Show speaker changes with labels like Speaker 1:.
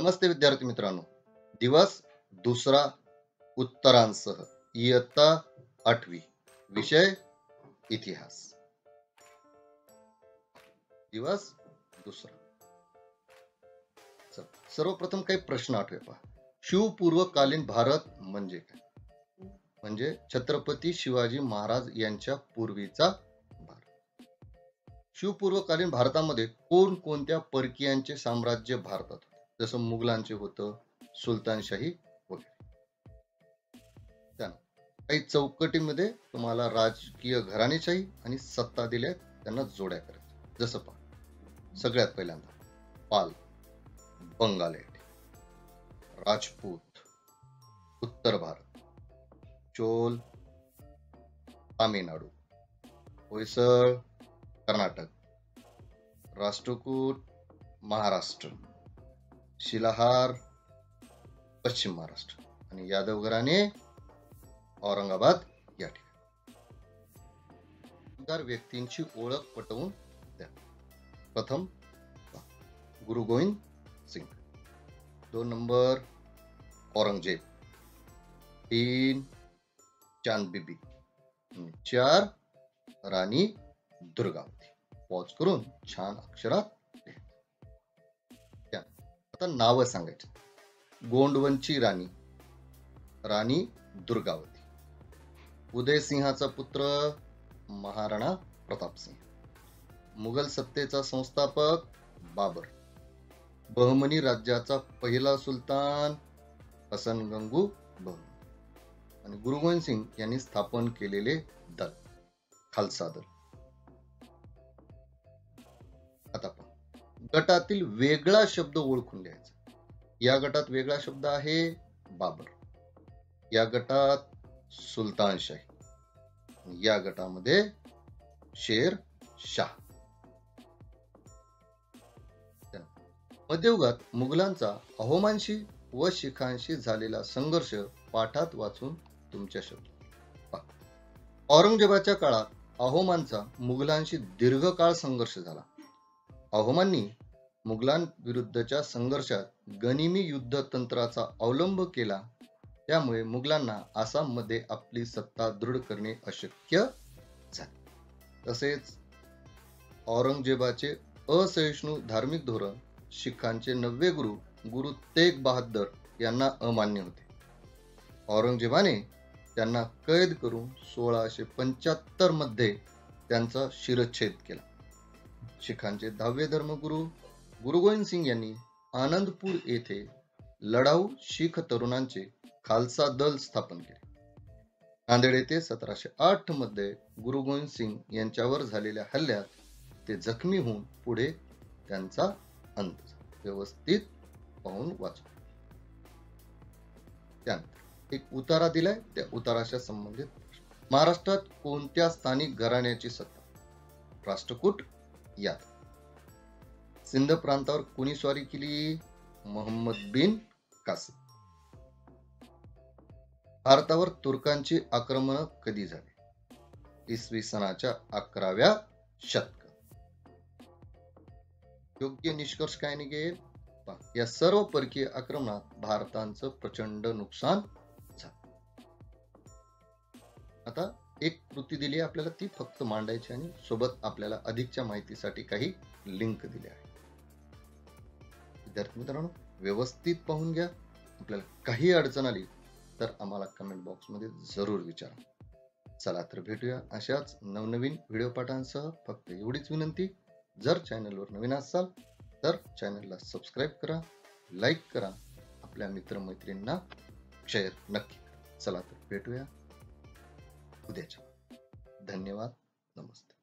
Speaker 1: नमस्ते विद्यार्थी मित्रांनो. दिवस दुसरा उत्तरांसह. इयत्ता आठवी. विषय इतिहास. दिवस दुसरा. सर्वप्रथम काही प्रश्न आठवे पहा. शिवपूर्वकालीन भारत म्हणजे काय? म्हणजे छत्रपती शिवाजी महाराज यांच्या पूर्वीचा भारत. शिवपूर्वकालीन भारतामध्ये कोणकोणत्या परकीयांचे साम्राज्य भारतात होते? जसं मुघलांचे होतं सुलतानशाही वगैरे. काही चौकटीमध्ये तुम्हाला राजकीय घराणेशाही आणि सत्ता दिल्या त्यांना जोड्या करायच्या. जसं पहा. सगळ्यात पहिल्यांदा पाल. बंगालेट राजपूत. उत्तर भारत. चोल. तामिळनाडू. होयसळ कर्नाटक. राष्ट्रकूट. महाराष्ट्र. शिलाहार पश्चिम महाराष्ट्र आणि यादव घराणे औरंगाबाद या ठिकाणी. व्यक्तींची ओळख पटवून द्या. प्रथम गुरु गोविंद सिंग. दोन नंबर औरंगजेब. तीन चांद बीबी. चार राणी दुर्गावती. पॉज करून छान अक्षरात आता नावं सांगायची. गोंडवनची राणी राणी दुर्गावती. उदयसिंहाचा पुत्र महाराणा प्रतापसिंह. मुघल सत्तेचा संस्थापक बाबर. बहमनी राज्याचा पहिला सुलतान हसन गंगू बहमनी. आणि गुरु गोविंद सिंग यांनी स्थापन केलेले दल खालसा दल. गटातील वेगळा शब्द ओळखून घ्यायचा. या गटात वेगळा शब्द आहे बाबर. या गटात सुलतानशाही या गटामध्ये शेर शाह. मध्ययुगात मुघलांचा अहोमांशी व शिखांशी झालेला संघर्ष पाठात वाचून तुमच्या शब्द. औरंगजेबाच्या काळात अहोमांचा मुघलांशी दीर्घकाळ संघर्ष झाला. अहोमांनी मुघलांविरुद्धच्या संघर्षात गनिमी युद्ध तंत्राचा अवलंब केला त्यामुळे मुघलांना आसाममध्ये आपली सत्ता दृढ करणे अशक्य झाले. तसेच औरंगजेबाचे असहिष्णू धार्मिक धोरण शिखांचे नववे गुरु गुरु तेग बहादर यांना अमान्य होते. औरंगजेबाने त्यांना कैद करून सोळाशे पंच्याहत्तरमध्ये त्यांचा शिरच्छेद केला. शिखांचे दहावे धर्मगुरु गुरु गोविंद सिंग यांनी आनंदपूर येथे लढाऊ शीख तरुणांचे खालसा दल स्थापन केले. नांदेड येथे सतराशे आठमध्ये गुरु गोविंद सिंग यांच्यावर झालेल्या हल्ल्यात ते जखमी होऊन पुढे त्यांचा अंत व्यवस्थित पाहून वाचू. त्यानंतर एक उतारा दिलाय. त्या उताराच्या संबंधित महाराष्ट्रात कोणत्या स्थानिक घराण्याची सत्ता? राष्ट्रकूट यात. सिंध प्रांतावर कोणी स्वारी केली? मोहम्मद बिन कासिम. भारतावर तुर्कांची आक्रमण कधी झाली? इसवी सनाच्या अकराव्या शतक योग्य निष्कर्ष काय निघेल? या सर्व परकीय आक्रमणात भारताचं प्रचंड नुकसान झालं. आता एक कृती दिली आपल्याला ती फक्त मांडायची आणि सोबत आपल्याला अधिकच्या माहितीसाठी काही लिंक दिल्या आहे विद्यार्थी मित्रांनो व्यवस्थित पाहून घ्या. आपल्याला काही अडचण आली तर आम्हाला कमेंट बॉक्समध्ये जरूर विचारा. चला तर भेटूया अशाच नवनवीन व्हिडिओ पाठांसह. फक्त एवढीच विनंती जर चॅनलवर नवीन असाल तर चॅनलला सबस्क्राईब करा लाईक करा. आपल्या मित्रमैत्रींना शेअर नक्की चला तर भेटूया उद्याच्या. धन्यवाद. नमस्ते.